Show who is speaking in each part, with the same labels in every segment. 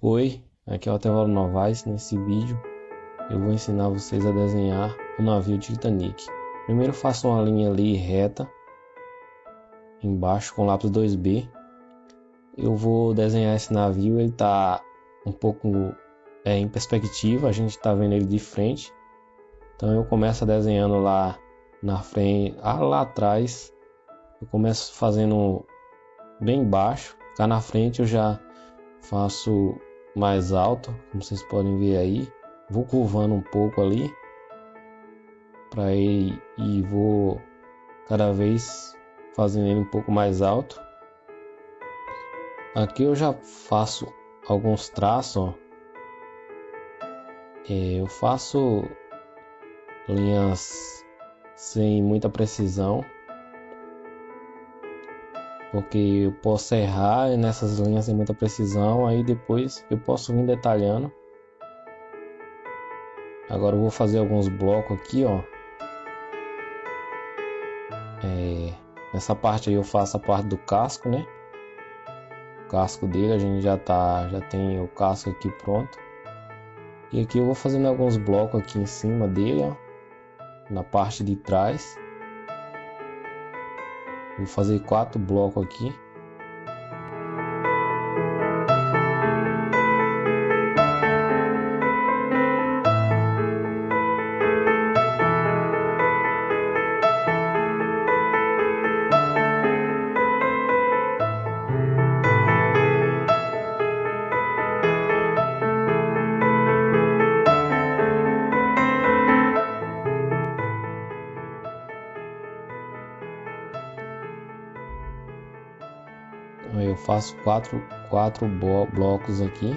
Speaker 1: Oi, aqui é o Otevalo Novaes. Nesse vídeo eu vou ensinar vocês a desenhar o navio Titanic. Primeiro faço uma linha ali reta embaixo com lápis 2B. Eu vou desenhar esse navio, ele está um pouco é, em perspectiva, a gente está vendo ele de frente. Então eu começo desenhando lá na frente, ah, lá atrás. Eu começo fazendo bem baixo, cá na frente eu já faço mais alto, como vocês podem ver aí. Vou curvando um pouco ali para ir e vou cada vez fazendo ele um pouco mais alto. Aqui eu já faço alguns traços. É, eu faço linhas sem muita precisão porque eu posso errar nessas linhas sem muita precisão, aí depois eu posso vir detalhando. Agora eu vou fazer alguns blocos aqui, ó. É, nessa parte aí eu faço a parte do casco, né? O casco dele a gente já tá, já tem o casco aqui pronto. E aqui eu vou fazendo alguns blocos aqui em cima dele, ó, na parte de trás. Vou fazer quatro blocos aqui. Faço quatro, quatro blocos aqui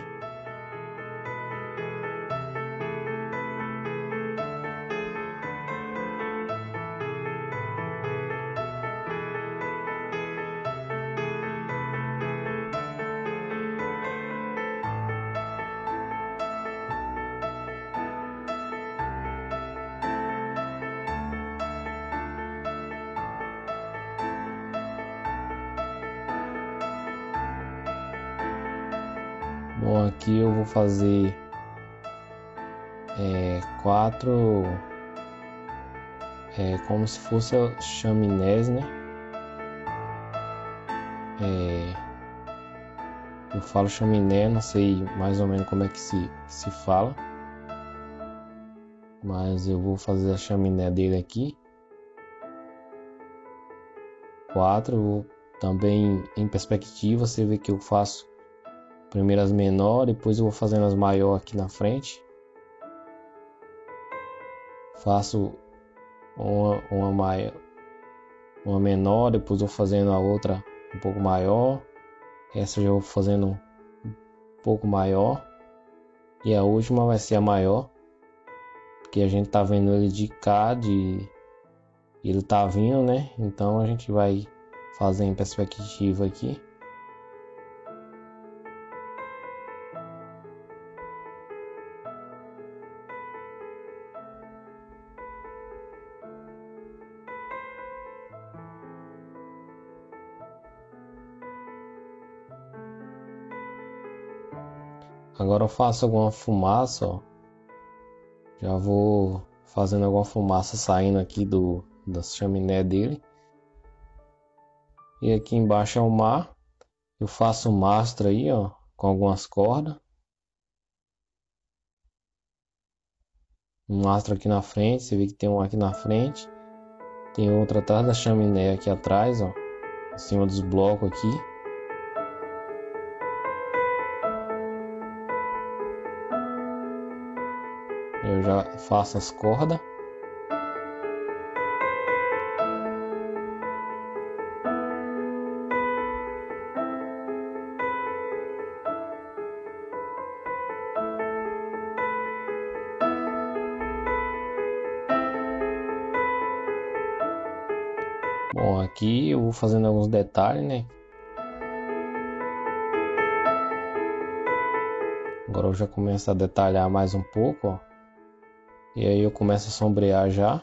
Speaker 1: Bom, aqui eu vou fazer é, quatro, é, como se fosse chaminés, né? É, eu falo chaminé, não sei mais ou menos como é que se, se fala, mas eu vou fazer a chaminé dele aqui. Quatro, também em perspectiva, você vê que eu faço Primeiro as menores, depois eu vou fazendo as maiores aqui na frente. Faço uma, uma, maior, uma menor, depois vou fazendo a outra um pouco maior. Essa eu já vou fazendo um pouco maior. E a última vai ser a maior. Porque a gente tá vendo ele de cá, de... Ele tá vindo, né? Então a gente vai fazer em perspectiva aqui. Agora eu faço alguma fumaça, ó. Já vou fazendo alguma fumaça saindo aqui do da chaminé dele. E aqui embaixo é o mar. Eu faço um mastro aí, ó, com algumas cordas. Um mastro aqui na frente, você vê que tem um aqui na frente. Tem outro atrás da chaminé aqui atrás, ó, em cima dos blocos aqui. Eu já faço as cordas. Bom, aqui eu vou fazendo alguns detalhes, né? Agora eu já começo a detalhar mais um pouco, ó. E aí eu começo a sombrear já.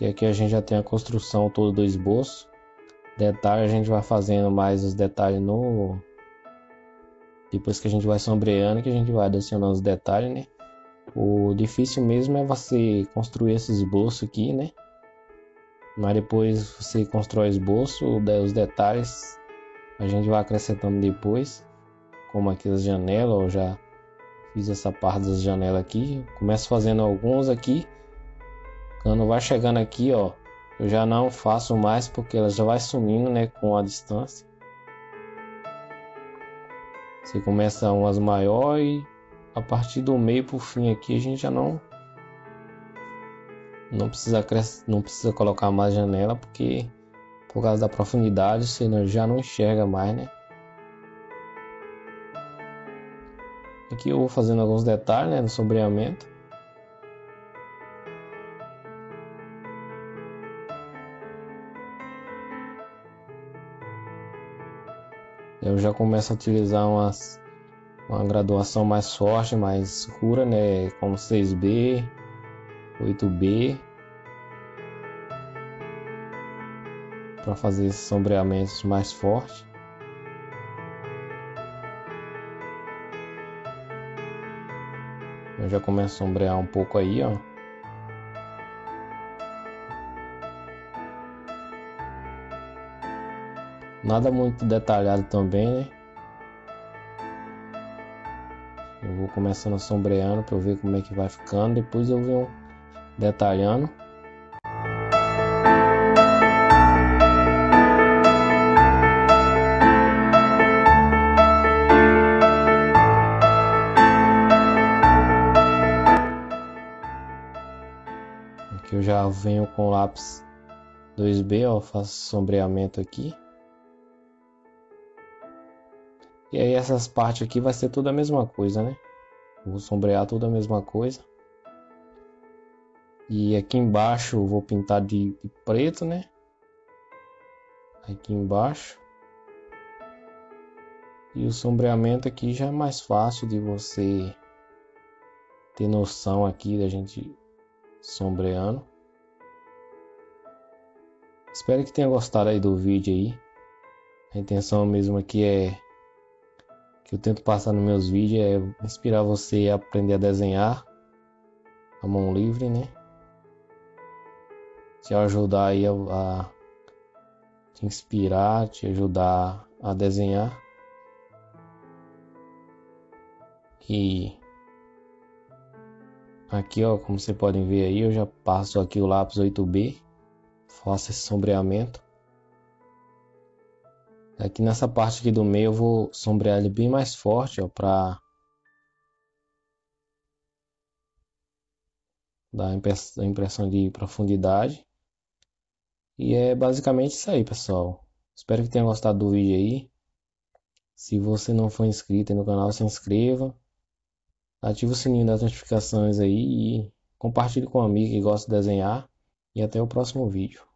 Speaker 1: E aqui a gente já tem a construção toda do esboço. Detalhe a gente vai fazendo mais os detalhes no Depois que a gente vai sombreando, que a gente vai adicionando os detalhes, né? O difícil mesmo é você construir esse esboço aqui, né? Mas depois você constrói o esboço, os detalhes a gente vai acrescentando depois, como aqui as janelas, eu já fiz essa parte das janelas aqui, começo fazendo alguns aqui. Quando vai chegando aqui, ó, eu já não faço mais porque ela já vai sumindo, né, com a distância. Você começa umas maiores a partir do meio para o fim aqui a gente já não não precisa não precisa colocar mais janela porque por causa da profundidade você já não enxerga mais né aqui eu vou fazendo alguns detalhes né, no sombreamento eu já começo a utilizar umas uma graduação mais forte, mais escura, né, como 6B, 8B, para fazer esses sombreamentos mais fortes. Eu já começo a sombrear um pouco aí, ó. Nada muito detalhado também, né? Eu vou começando sombreando para eu ver como é que vai ficando. Depois eu venho detalhando. Já venho com lápis 2B, ó, faço sombreamento aqui. E aí essas partes aqui vai ser tudo a mesma coisa, né? Vou sombrear tudo a mesma coisa. E aqui embaixo vou pintar de, de preto, né? Aqui embaixo. E o sombreamento aqui já é mais fácil de você ter noção aqui da gente sombreando. Espero que tenha gostado aí do vídeo aí. A intenção mesmo aqui é que eu tento passar nos meus vídeos é inspirar você a aprender a desenhar a mão livre, né? Te ajudar aí a, a te inspirar, te ajudar a desenhar. E aqui, ó, como vocês podem ver aí, eu já passo aqui o lápis 8B, faço esse sombreamento. Aqui nessa parte aqui do meio eu vou sombrear ele bem mais forte, ó, para dar a impressão de profundidade. E é basicamente isso aí, pessoal. Espero que tenham gostado do vídeo aí. Se você não for inscrito no canal, se inscreva. Ative o sininho das notificações aí e compartilhe com um amigo que gosta de desenhar. E até o próximo vídeo.